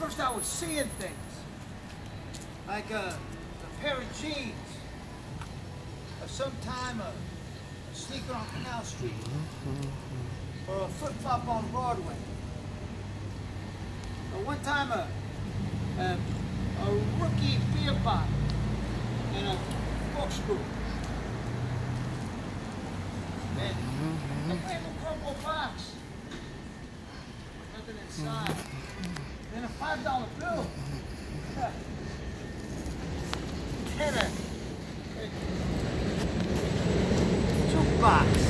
first I was seeing things. Like a, a pair of jeans. Or sometime a, a sneaker on Canal Street. Or a flip-flop on Broadway. Or one time a, a, a rookie beer bottle and a corkscrew. And a purple box. Nothing inside five dollar bill. two bucks